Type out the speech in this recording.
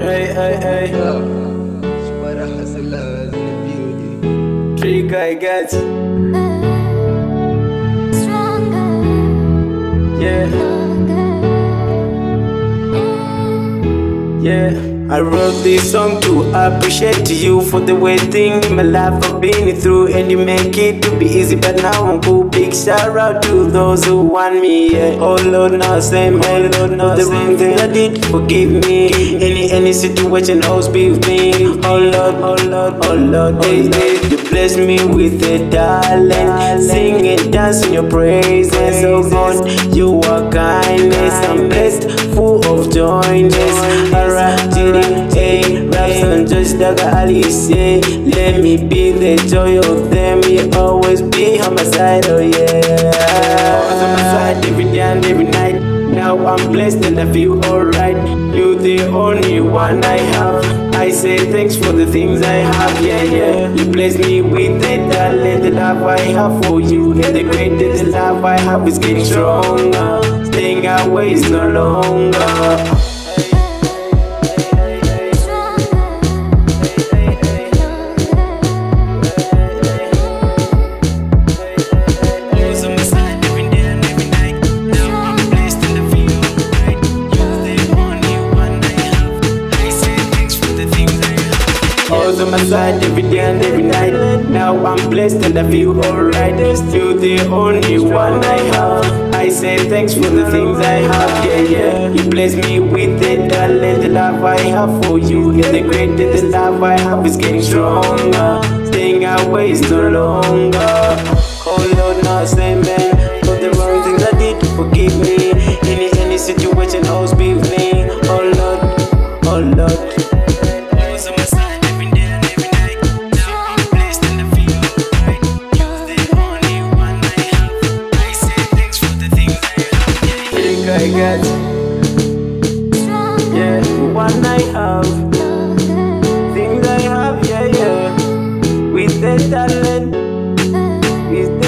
Hey, hey, hey. Shubara Hasala in the building. Trick I got. Stronger, Yeah, yeah. I wrote this song to appreciate you for the way things in my life I've been. Through and you make it to be easy but now I'm cool. Big shout out to those who want me yeah. Oh Lord now same, oh Lord now the wrong thing I did forgive me. Any any situation always be with me. Oh Lord oh Lord oh Lord hey, hey. you bless me with a talent. Sing and dance in your praises oh God. You are kindness. I'm blessed full of Hey, raps Ali say Let me be the joy of them. You always be on my side, oh yeah. Always on my side every day and every night. Now I'm blessed and I feel alright. You're the only one I have. I say thanks for the things I have, yeah, yeah. You bless me with the talent, the love I have for you. And the greatest love I have is getting stronger. Staying away is no longer on my side every day and every night. Now I'm blessed and I feel alright. You're the only one I have. I say thanks for the things I have. Yeah, yeah. You bless me with the talent, the love I have for you. And the greatest love I have is getting stronger. Staying away is no longer. Oh Lord, now say man For the wrong things I did, forgive me Any, any situation, always be me Oh Lord, oh Lord I get. Yeah, one I have, things I have, yeah, yeah. With the talent, with